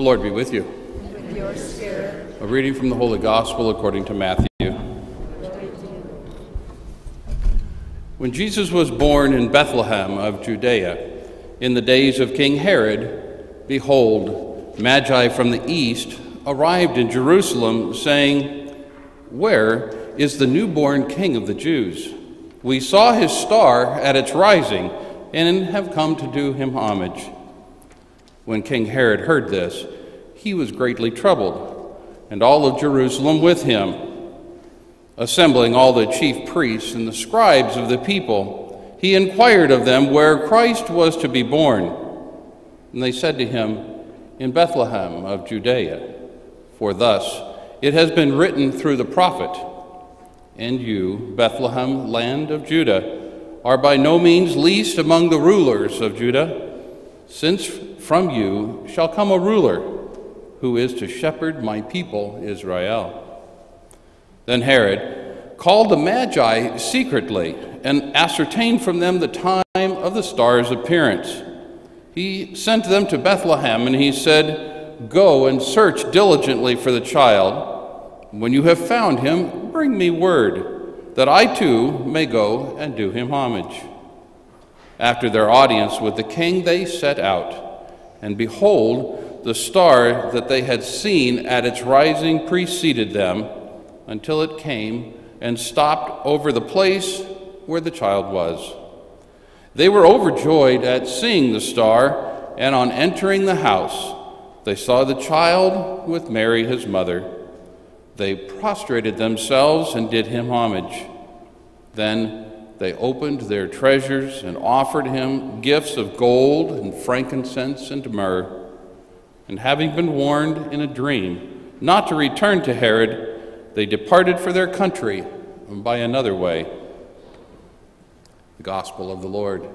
The Lord be with you. with your spirit. A reading from the Holy Gospel according to Matthew. When Jesus was born in Bethlehem of Judea, in the days of King Herod, behold, Magi from the east arrived in Jerusalem, saying, Where is the newborn King of the Jews? We saw his star at its rising and have come to do him homage. When King Herod heard this, he was greatly troubled, and all of Jerusalem with him. Assembling all the chief priests and the scribes of the people, he inquired of them where Christ was to be born. And they said to him, In Bethlehem of Judea. For thus it has been written through the prophet, And you, Bethlehem, land of Judah, are by no means least among the rulers of Judah since from you shall come a ruler who is to shepherd my people Israel. Then Herod called the Magi secretly and ascertained from them the time of the star's appearance. He sent them to Bethlehem and he said, Go and search diligently for the child. When you have found him, bring me word, that I too may go and do him homage. After their audience with the king, they set out. And behold, the star that they had seen at its rising preceded them until it came and stopped over the place where the child was. They were overjoyed at seeing the star, and on entering the house, they saw the child with Mary, his mother. They prostrated themselves and did him homage. Then they opened their treasures and offered him gifts of gold and frankincense and myrrh. And having been warned in a dream not to return to Herod, they departed for their country by another way. The Gospel of the Lord.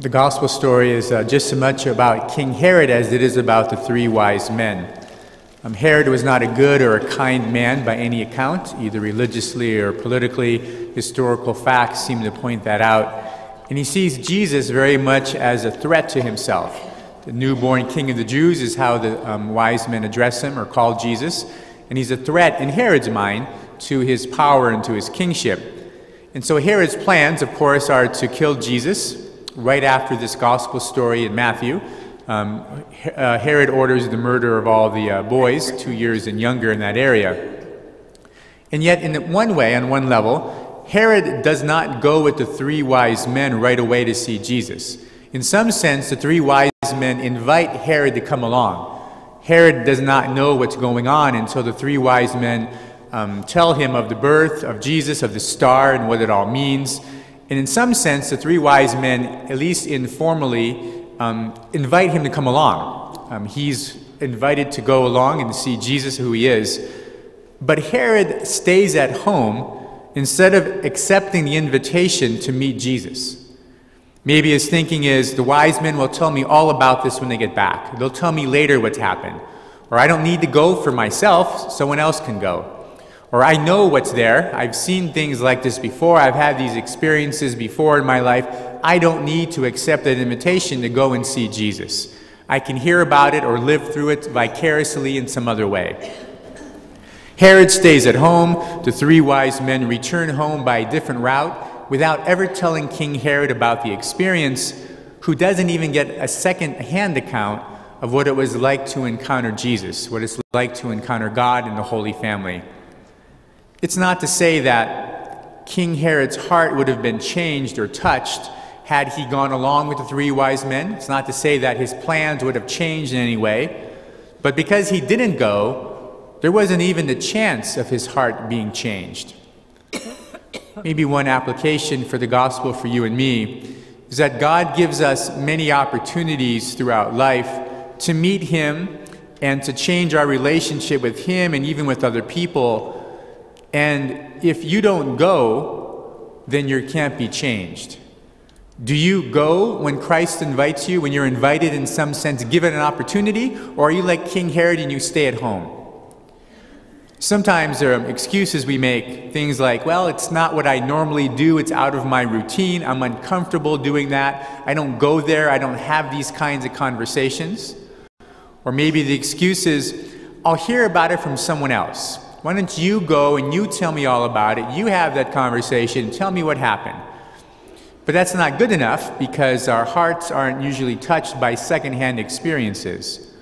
The gospel story is uh, just as much about King Herod as it is about the three wise men. Um, Herod was not a good or a kind man by any account, either religiously or politically. Historical facts seem to point that out. And he sees Jesus very much as a threat to himself. The newborn king of the Jews is how the um, wise men address him or call Jesus. And he's a threat in Herod's mind to his power and to his kingship. And so Herod's plans, of course, are to kill Jesus, right after this gospel story in Matthew, um, uh, Herod orders the murder of all the uh, boys, two years and younger in that area. And yet, in one way, on one level, Herod does not go with the three wise men right away to see Jesus. In some sense, the three wise men invite Herod to come along. Herod does not know what's going on until the three wise men um, tell him of the birth of Jesus, of the star, and what it all means. And in some sense, the three wise men, at least informally, um, invite him to come along. Um, he's invited to go along and see Jesus, who he is. But Herod stays at home instead of accepting the invitation to meet Jesus. Maybe his thinking is the wise men will tell me all about this when they get back. They'll tell me later what's happened. Or I don't need to go for myself, someone else can go or I know what's there. I've seen things like this before. I've had these experiences before in my life. I don't need to accept an invitation to go and see Jesus. I can hear about it or live through it vicariously in some other way. Herod stays at home. The three wise men return home by a different route without ever telling King Herod about the experience, who doesn't even get a second hand account of what it was like to encounter Jesus, what it's like to encounter God and the Holy Family. It's not to say that King Herod's heart would have been changed or touched had he gone along with the three wise men. It's not to say that his plans would have changed in any way. But because he didn't go, there wasn't even the chance of his heart being changed. Maybe one application for the gospel for you and me is that God gives us many opportunities throughout life to meet Him and to change our relationship with Him and even with other people and if you don't go, then you can't be changed. Do you go when Christ invites you, when you're invited in some sense, given an opportunity, or are you like King Herod and you stay at home? Sometimes there are excuses we make, things like, well, it's not what I normally do, it's out of my routine, I'm uncomfortable doing that, I don't go there, I don't have these kinds of conversations. Or maybe the excuse is, I'll hear about it from someone else. Why don't you go and you tell me all about it? You have that conversation, tell me what happened. But that's not good enough because our hearts aren't usually touched by secondhand experiences.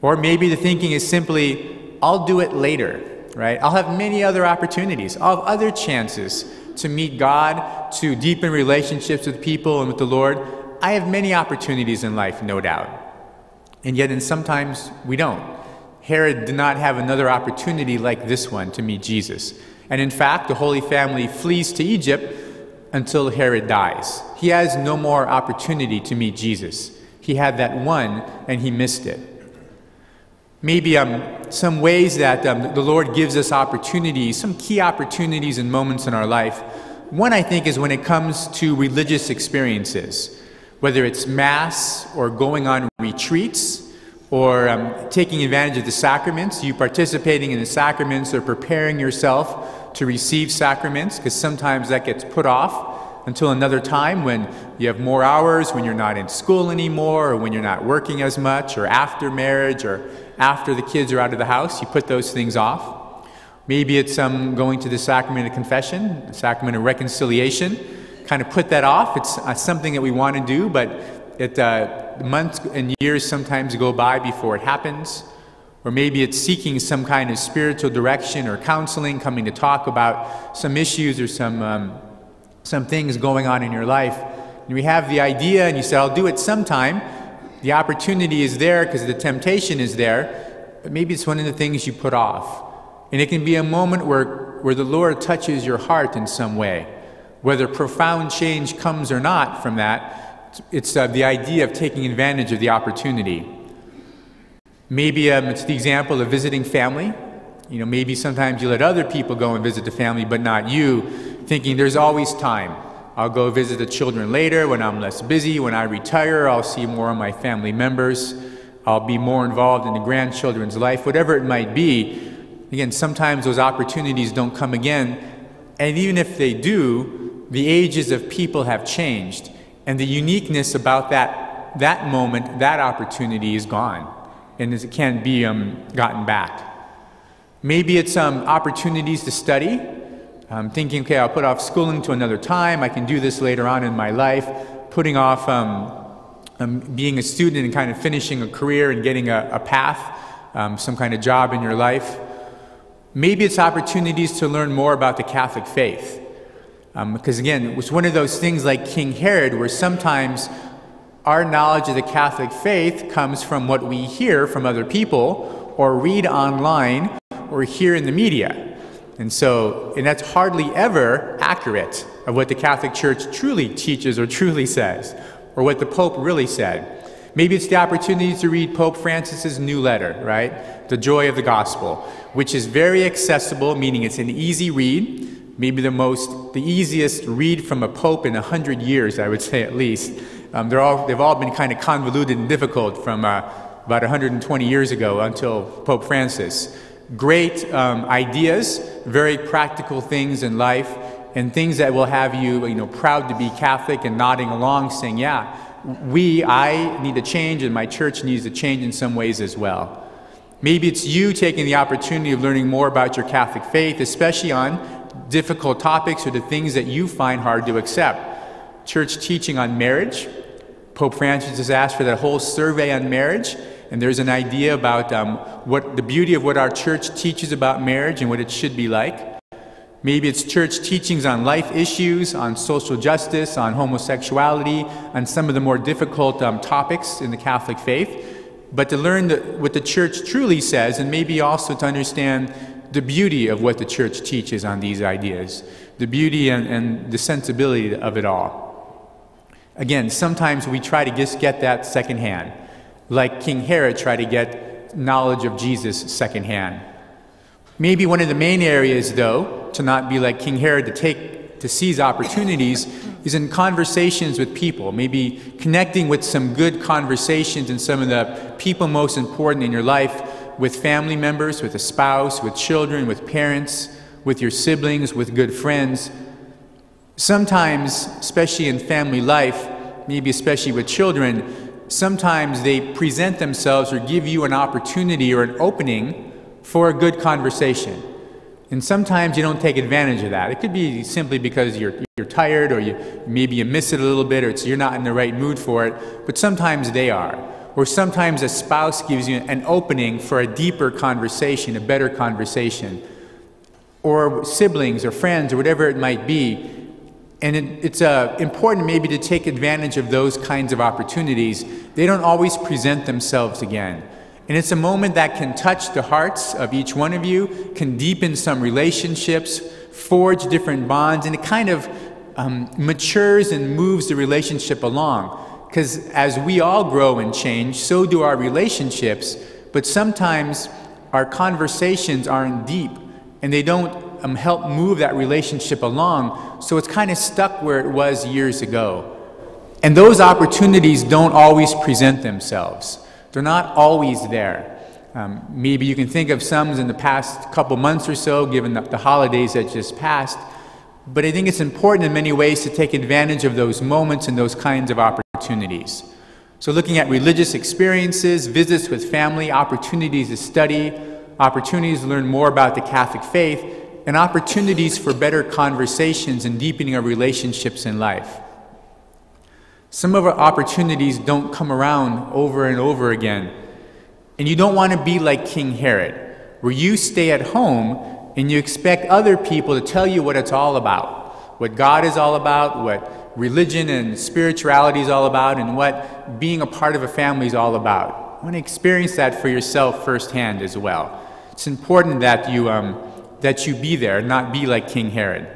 Or maybe the thinking is simply, I'll do it later right? I'll have many other opportunities. I'll have other chances to meet God, to deepen relationships with people and with the Lord. I have many opportunities in life, no doubt. And yet, and sometimes we don't. Herod did not have another opportunity like this one to meet Jesus. And in fact, the Holy Family flees to Egypt until Herod dies. He has no more opportunity to meet Jesus. He had that one and he missed it maybe um, some ways that um, the Lord gives us opportunities, some key opportunities and moments in our life. One, I think, is when it comes to religious experiences, whether it's Mass or going on retreats or um, taking advantage of the sacraments, you participating in the sacraments or preparing yourself to receive sacraments, because sometimes that gets put off until another time when you have more hours, when you're not in school anymore, or when you're not working as much, or after marriage, or after the kids are out of the house. You put those things off. Maybe it's um, going to the sacrament of confession, the sacrament of reconciliation. Kind of put that off. It's uh, something that we want to do, but it, uh, months and years sometimes go by before it happens. Or maybe it's seeking some kind of spiritual direction or counseling, coming to talk about some issues or some um, some things going on in your life. And we have the idea, and you say, I'll do it sometime. The opportunity is there because the temptation is there, but maybe it's one of the things you put off. And it can be a moment where, where the Lord touches your heart in some way. Whether profound change comes or not from that, it's uh, the idea of taking advantage of the opportunity. Maybe um, it's the example of visiting family. You know, maybe sometimes you let other people go and visit the family, but not you thinking there's always time. I'll go visit the children later when I'm less busy. When I retire, I'll see more of my family members. I'll be more involved in the grandchildren's life, whatever it might be. Again, sometimes those opportunities don't come again. And even if they do, the ages of people have changed. And the uniqueness about that, that moment, that opportunity is gone. And it can't be um, gotten back. Maybe it's um, opportunities to study um, thinking, okay, I'll put off schooling to another time. I can do this later on in my life. Putting off um, um, being a student and kind of finishing a career and getting a, a path, um, some kind of job in your life. Maybe it's opportunities to learn more about the Catholic faith. Because um, again, it was one of those things like King Herod, where sometimes our knowledge of the Catholic faith comes from what we hear from other people or read online or hear in the media. And so, and that's hardly ever accurate of what the Catholic Church truly teaches or truly says, or what the Pope really said. Maybe it's the opportunity to read Pope Francis's new letter, right? The Joy of the Gospel, which is very accessible, meaning it's an easy read, maybe the most, the easiest read from a Pope in a hundred years, I would say at least. Um, they're all, they've all been kind of convoluted and difficult from uh, about 120 years ago until Pope Francis great um, ideas, very practical things in life, and things that will have you, you know, proud to be Catholic and nodding along, saying, "Yeah, we, I need to change, and my church needs to change in some ways as well." Maybe it's you taking the opportunity of learning more about your Catholic faith, especially on difficult topics or the things that you find hard to accept. Church teaching on marriage. Pope Francis has asked for that whole survey on marriage and there's an idea about um, what the beauty of what our church teaches about marriage and what it should be like. Maybe it's church teachings on life issues, on social justice, on homosexuality, on some of the more difficult um, topics in the Catholic faith. But to learn the, what the church truly says, and maybe also to understand the beauty of what the church teaches on these ideas, the beauty and, and the sensibility of it all. Again, sometimes we try to just get that secondhand like King Herod tried to get knowledge of Jesus secondhand. Maybe one of the main areas, though, to not be like King Herod, to take to seize opportunities, is in conversations with people. Maybe connecting with some good conversations and some of the people most important in your life with family members, with a spouse, with children, with parents, with your siblings, with good friends. Sometimes, especially in family life, maybe especially with children, sometimes they present themselves or give you an opportunity or an opening for a good conversation. And sometimes you don't take advantage of that. It could be simply because you're, you're tired or you, maybe you miss it a little bit or you're not in the right mood for it, but sometimes they are. Or sometimes a spouse gives you an opening for a deeper conversation, a better conversation. Or siblings or friends or whatever it might be. And it, it's uh, important maybe to take advantage of those kinds of opportunities. They don't always present themselves again. And it's a moment that can touch the hearts of each one of you, can deepen some relationships, forge different bonds, and it kind of um, matures and moves the relationship along. Because as we all grow and change, so do our relationships, but sometimes our conversations aren't deep and they don't um, help move that relationship along, so it's kind of stuck where it was years ago. And those opportunities don't always present themselves. They're not always there. Um, maybe you can think of some in the past couple months or so, given the, the holidays that just passed. But I think it's important in many ways to take advantage of those moments and those kinds of opportunities. So, looking at religious experiences, visits with family, opportunities to study, opportunities to learn more about the Catholic faith, and opportunities for better conversations and deepening of relationships in life. Some of our opportunities don't come around over and over again. And you don't want to be like King Herod, where you stay at home and you expect other people to tell you what it's all about, what God is all about, what religion and spirituality is all about, and what being a part of a family is all about. You want to experience that for yourself firsthand as well. It's important that you, um, that you be there, not be like King Herod.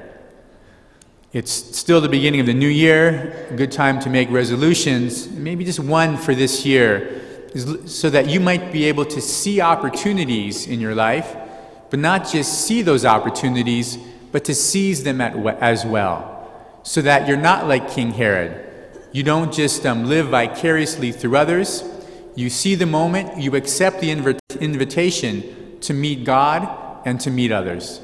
It's still the beginning of the new year, a good time to make resolutions, maybe just one for this year, so that you might be able to see opportunities in your life, but not just see those opportunities, but to seize them as well, so that you're not like King Herod. You don't just um, live vicariously through others, you see the moment, you accept the inv- invitation to meet God and to meet others.